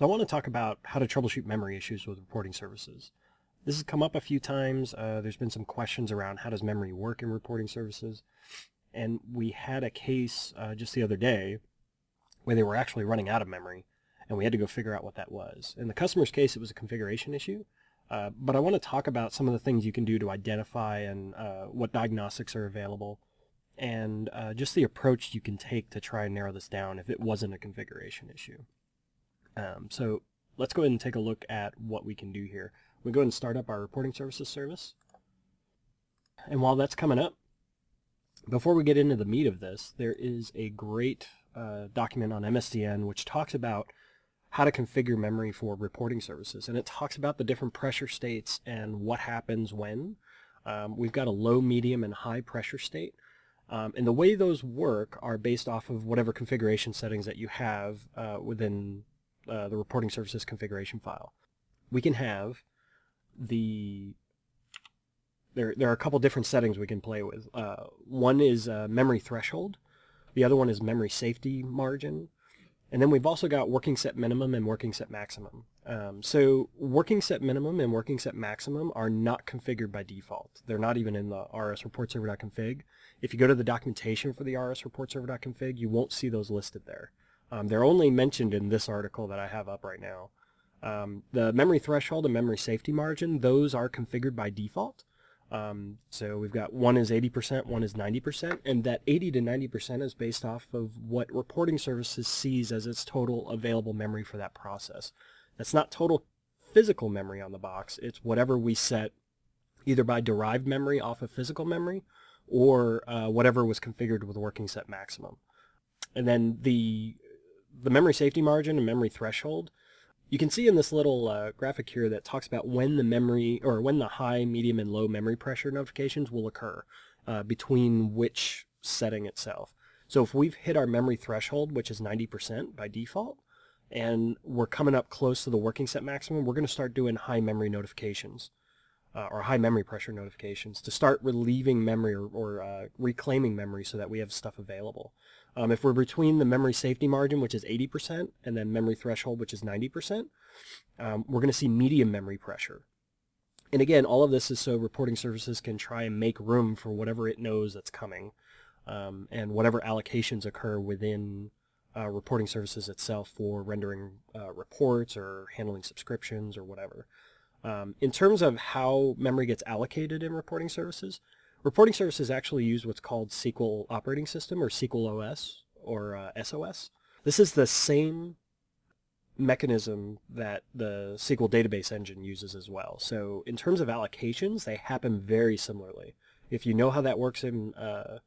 So I want to talk about how to troubleshoot memory issues with reporting services. This has come up a few times. Uh, there's been some questions around how does memory work in reporting services. And we had a case uh, just the other day where they were actually running out of memory and we had to go figure out what that was. In the customer's case, it was a configuration issue. Uh, but I want to talk about some of the things you can do to identify and uh, what diagnostics are available and uh, just the approach you can take to try and narrow this down if it wasn't a configuration issue. Um, so let's go ahead and take a look at what we can do here. We go ahead and start up our reporting services service. And while that's coming up, before we get into the meat of this, there is a great uh, document on MSDN which talks about how to configure memory for reporting services. And it talks about the different pressure states and what happens when. Um, we've got a low, medium, and high pressure state. Um, and the way those work are based off of whatever configuration settings that you have uh, within uh, the reporting services configuration file. We can have the there there are a couple different settings we can play with. Uh, one is uh, memory threshold, the other one is memory safety margin, and then we've also got working set minimum and working set maximum. Um, so working set minimum and working set maximum are not configured by default. They're not even in the rs report. If you go to the documentation for the rs report you won't see those listed there. Um, they're only mentioned in this article that I have up right now. Um, the memory threshold and memory safety margin, those are configured by default. Um, so we've got one is 80%, one is 90%, and that 80 to 90% is based off of what reporting services sees as its total available memory for that process. That's not total physical memory on the box, it's whatever we set either by derived memory off of physical memory or uh, whatever was configured with working set maximum. And then the the memory safety margin and memory threshold, you can see in this little uh, graphic here that talks about when the memory or when the high, medium, and low memory pressure notifications will occur uh, between which setting itself. So if we've hit our memory threshold, which is 90% by default, and we're coming up close to the working set maximum, we're going to start doing high memory notifications uh, or high memory pressure notifications to start relieving memory or, or uh, reclaiming memory so that we have stuff available. Um, if we're between the memory safety margin, which is 80%, and then memory threshold, which is 90%, um, we're going to see medium memory pressure. And again, all of this is so reporting services can try and make room for whatever it knows that's coming um, and whatever allocations occur within uh, reporting services itself for rendering uh, reports or handling subscriptions or whatever. Um, in terms of how memory gets allocated in reporting services, reporting services actually use what's called SQL operating system or SQL OS or uh, SOS. This is the same mechanism that the SQL database engine uses as well. So in terms of allocations, they happen very similarly. If you know how that works in uh,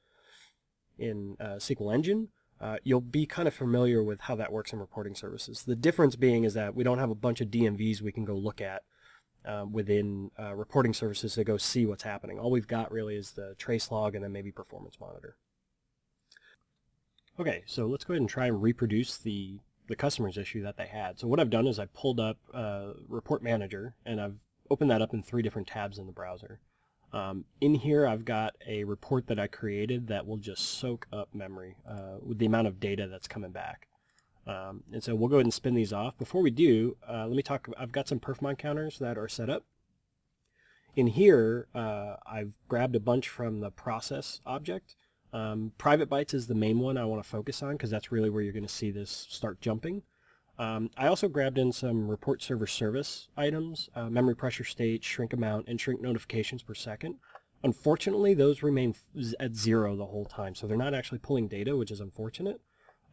in uh, SQL Engine, uh, you'll be kind of familiar with how that works in reporting services. The difference being is that we don't have a bunch of DMVs we can go look at uh, within uh, reporting services to go see what's happening. All we've got really is the trace log and then maybe performance monitor. Okay, so let's go ahead and try and reproduce the, the customer's issue that they had. So what I've done is I pulled up uh, Report Manager and I've opened that up in three different tabs in the browser. Um, in here I've got a report that I created that will just soak up memory uh, with the amount of data that's coming back. Um, and so we'll go ahead and spin these off. Before we do, uh, let me talk, I've got some perfmon counters that are set up. In here, uh, I've grabbed a bunch from the process object. Um, private bytes is the main one I want to focus on because that's really where you're going to see this start jumping. Um, I also grabbed in some report server service items, uh, memory pressure state, shrink amount, and shrink notifications per second. Unfortunately, those remain at zero the whole time, so they're not actually pulling data, which is unfortunate.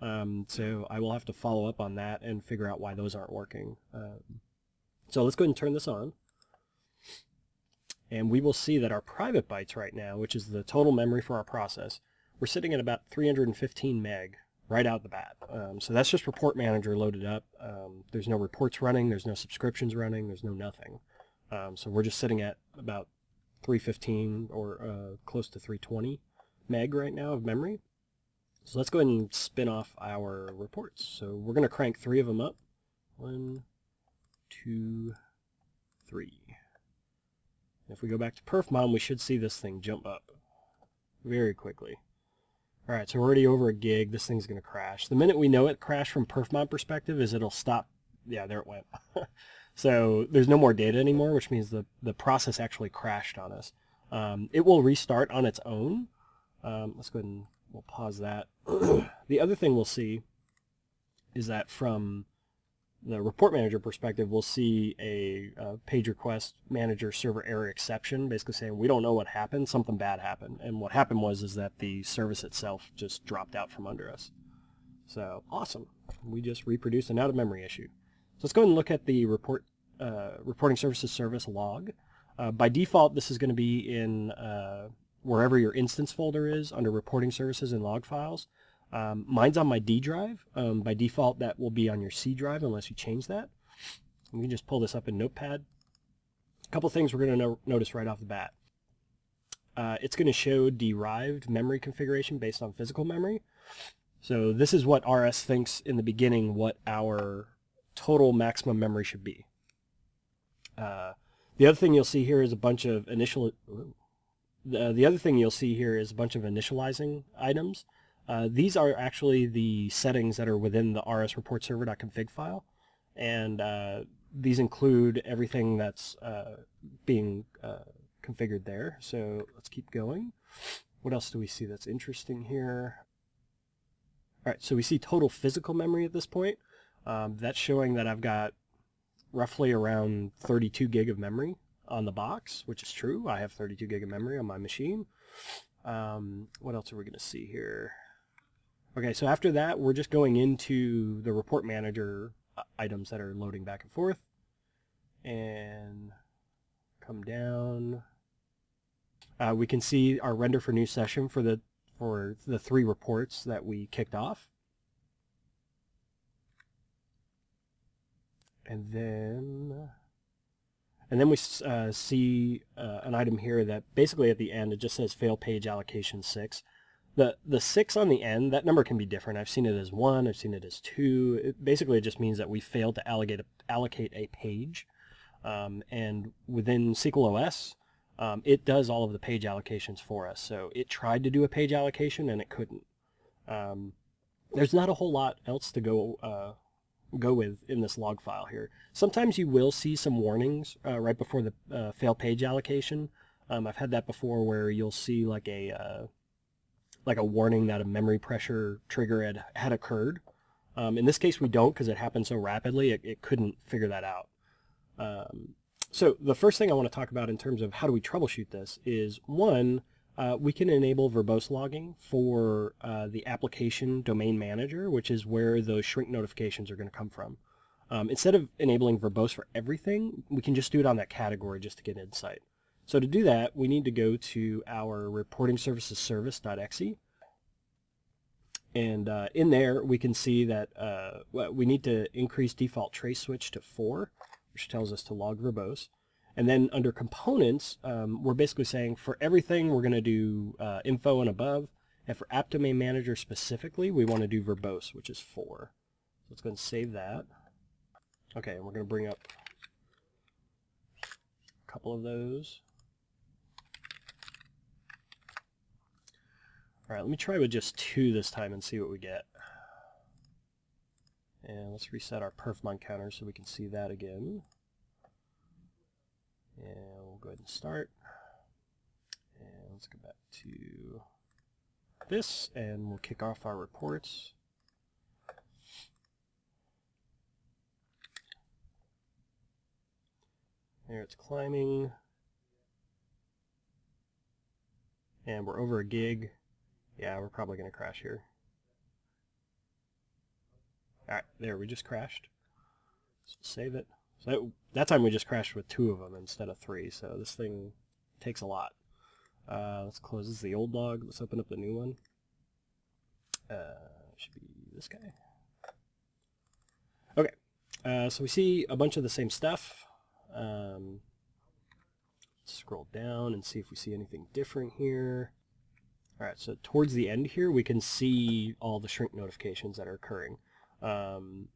Um, so I will have to follow up on that and figure out why those aren't working. Um, so let's go ahead and turn this on. And we will see that our private bytes right now, which is the total memory for our process, we're sitting at about 315 meg right out the bat. Um, so that's just report manager loaded up. Um, there's no reports running, there's no subscriptions running, there's no nothing. Um, so we're just sitting at about 315 or uh, close to 320 meg right now of memory. So let's go ahead and spin off our reports. So we're going to crank three of them up. One, two, three. If we go back to perfmon, we should see this thing jump up very quickly. All right, so we're already over a gig. This thing's going to crash. The minute we know it crashed from perfmon perspective is it'll stop yeah, there it went. so there's no more data anymore, which means the, the process actually crashed on us. Um, it will restart on its own. Um, let's go ahead and we'll pause that. the other thing we'll see is that from the report manager perspective, we'll see a, a, page request manager server error exception, basically saying we don't know what happened, something bad happened. And what happened was is that the service itself just dropped out from under us. So awesome. We just reproduced an out of memory issue. So let's go ahead and look at the report uh, reporting services service log. Uh, by default, this is going to be in uh, wherever your instance folder is under reporting services and log files. Um, mine's on my D drive. Um, by default, that will be on your C drive unless you change that. We can just pull this up in Notepad. A couple things we're going to no notice right off the bat. Uh, it's going to show derived memory configuration based on physical memory. So this is what RS thinks in the beginning what our total maximum memory should be. Uh, the other thing you'll see here is a bunch of initial. Uh, the other thing you'll see here is a bunch of initializing items. Uh, these are actually the settings that are within the rs report server.config file. And uh, these include everything that's uh, being uh, configured there. So let's keep going. What else do we see that's interesting here? All right, so we see total physical memory at this point. Um, that's showing that I've got roughly around 32 gig of memory on the box, which is true. I have 32 gig of memory on my machine. Um, what else are we going to see here? Okay, so after that, we're just going into the report manager uh, items that are loading back and forth. And come down. Uh, we can see our render for new session for the for the three reports that we kicked off. And then and then we uh, see uh, an item here that basically at the end it just says fail page allocation 6. The, the 6 on the end, that number can be different. I've seen it as 1, I've seen it as 2. It, basically it just means that we failed to allocate a, allocate a page. Um, and within SQL OS, um, it does all of the page allocations for us. So it tried to do a page allocation and it couldn't. Um, there's not a whole lot else to go uh, go with in this log file here. Sometimes you will see some warnings uh, right before the uh, fail page allocation. Um, I've had that before where you'll see like a uh, like a warning that a memory pressure trigger had, had occurred. Um, in this case, we don't because it happened so rapidly, it, it couldn't figure that out. Um, so the first thing I want to talk about in terms of how do we troubleshoot this is one, uh, we can enable verbose logging for uh, the application domain manager, which is where those shrink notifications are going to come from. Um, instead of enabling verbose for everything, we can just do it on that category just to get insight. So to do that, we need to go to our reporting services service.exe. And uh, in there, we can see that uh, we need to increase default trace switch to 4, which tells us to log verbose. And then under components, um, we're basically saying for everything, we're going to do uh, info and above. And for app domain manager specifically, we want to do verbose, which is 4. So let's go and save that. Okay, and we're going to bring up a couple of those. Alright, let me try with just two this time and see what we get. And let's reset our perfmon counter so we can see that again. And we'll go ahead and start. And let's go back to this, and we'll kick off our reports. There it's climbing. And we're over a gig. Yeah, we're probably going to crash here. Alright, there, we just crashed. So save it. So that, that, time we just crashed with two of them instead of three, so this thing takes a lot. Uh, let's close this the old log. Let's open up the new one. Uh, should be this guy. Okay, uh, so we see a bunch of the same stuff. Um, scroll down and see if we see anything different here. All right, so towards the end here, we can see all the shrink notifications that are occurring. Um,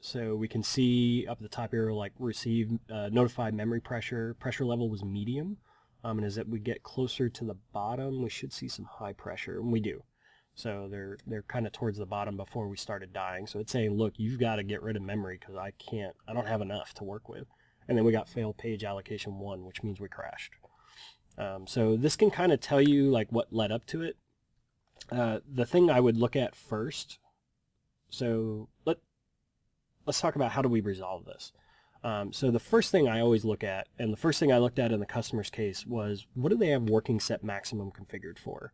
so we can see up at the top here, like receive uh, notified memory pressure. Pressure level was medium. Um, and as that we get closer to the bottom, we should see some high pressure, and we do. So they're they're kind of towards the bottom before we started dying. So it's saying, look, you've got to get rid of memory because I can't, I don't have enough to work with. And then we got fail page allocation one, which means we crashed. Um, so this can kind of tell you like what led up to it. Uh, the thing I would look at first. So let let's talk about how do we resolve this. Um, so the first thing I always look at, and the first thing I looked at in the customer's case was what do they have working set maximum configured for?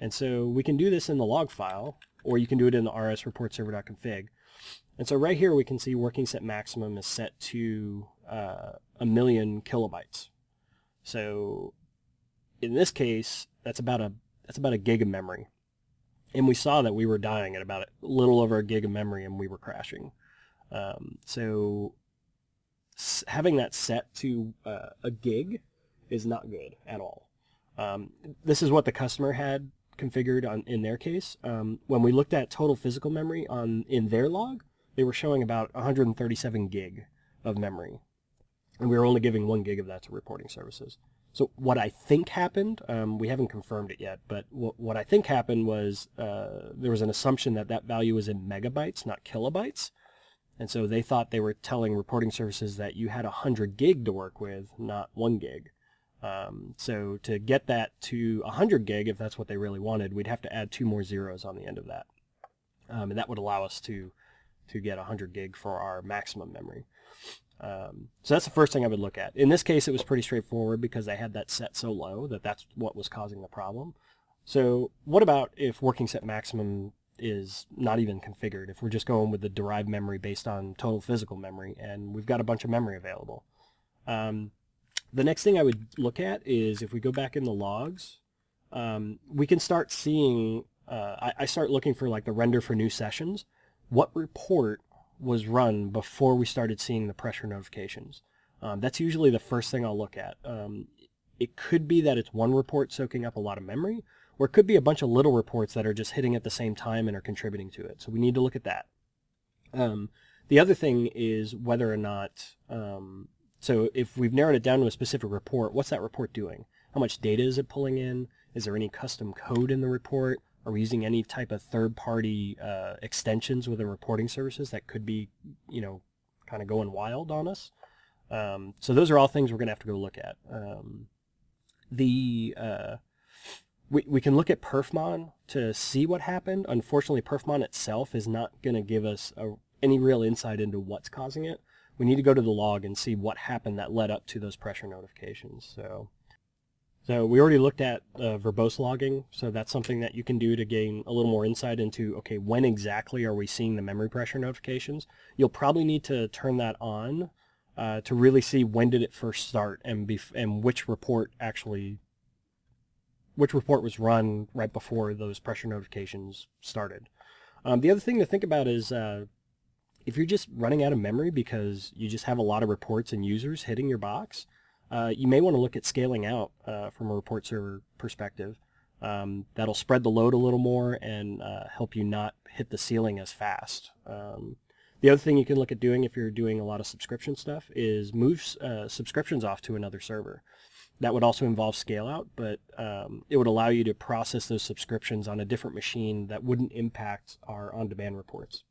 And so we can do this in the log file, or you can do it in the rs report server.config. And so right here we can see working set maximum is set to uh, a million kilobytes. So in this case, that's about a that's about a gig of memory. And we saw that we were dying at about a little over a gig of memory and we were crashing. Um, so having that set to uh, a gig is not good at all. Um, this is what the customer had configured on in their case. Um, when we looked at total physical memory on in their log, they were showing about 137 gig of memory, and we were only giving one gig of that to reporting services. So what I think happened, um, we haven't confirmed it yet, but what, what I think happened was uh, there was an assumption that that value was in megabytes, not kilobytes. And so they thought they were telling reporting services that you had 100 gig to work with, not 1 gig. Um, so to get that to 100 gig, if that's what they really wanted, we'd have to add two more zeros on the end of that. Um, and that would allow us to, to get 100 gig for our maximum memory. Um, so that's the first thing I would look at. In this case, it was pretty straightforward because I had that set so low that that's what was causing the problem. So what about if working set maximum is not even configured, if we're just going with the derived memory based on total physical memory and we've got a bunch of memory available? Um, the next thing I would look at is if we go back in the logs, um, we can start seeing, uh, I, I start looking for like the render for new sessions. What report was run before we started seeing the pressure notifications. Um, that's usually the first thing I'll look at. Um, it could be that it's one report soaking up a lot of memory, or it could be a bunch of little reports that are just hitting at the same time and are contributing to it. So we need to look at that. Um, the other thing is whether or not, um, so if we've narrowed it down to a specific report, what's that report doing? How much data is it pulling in? Is there any custom code in the report? Are we using any type of third-party uh, extensions within reporting services that could be, you know, kind of going wild on us? Um, so those are all things we're going to have to go look at. Um, the uh, we, we can look at perfmon to see what happened. Unfortunately, perfmon itself is not going to give us a, any real insight into what's causing it. We need to go to the log and see what happened that led up to those pressure notifications. So so we already looked at uh, verbose logging, so that's something that you can do to gain a little more insight into, okay, when exactly are we seeing the memory pressure notifications? You'll probably need to turn that on uh, to really see when did it first start and, and which report actually, which report was run right before those pressure notifications started. Um, the other thing to think about is uh, if you're just running out of memory because you just have a lot of reports and users hitting your box, uh, you may want to look at scaling out uh, from a report server perspective. Um, that'll spread the load a little more and uh, help you not hit the ceiling as fast. Um, the other thing you can look at doing if you're doing a lot of subscription stuff is move uh, subscriptions off to another server. That would also involve scale out, but um, it would allow you to process those subscriptions on a different machine that wouldn't impact our on-demand reports.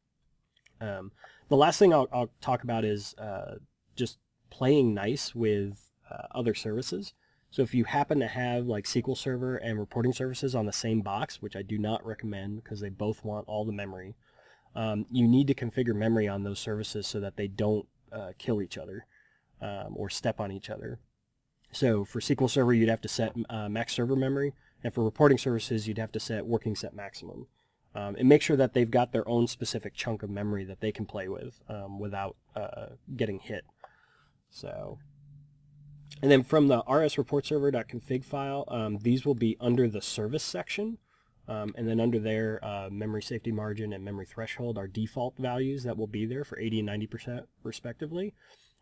Um, the last thing I'll, I'll talk about is uh, just playing nice with uh, other services. So if you happen to have like SQL Server and reporting services on the same box, which I do not recommend because they both want all the memory, um, you need to configure memory on those services so that they don't uh, kill each other um, or step on each other. So for SQL Server, you'd have to set uh, max server memory, and for reporting services, you'd have to set working set maximum. Um, and make sure that they've got their own specific chunk of memory that they can play with um, without uh, getting hit. So and then from the rsreportserver.config file, um, these will be under the service section. Um, and then under there, uh, memory safety margin and memory threshold are default values that will be there for 80 and 90% respectively.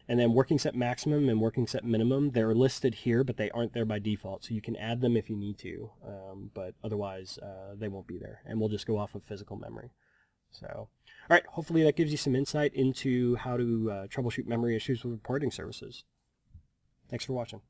And then working set maximum and working set minimum, they're listed here, but they aren't there by default. So you can add them if you need to, um, but otherwise uh, they won't be there. And we'll just go off of physical memory. So, all right, hopefully that gives you some insight into how to uh, troubleshoot memory issues with reporting services. Thanks for watching.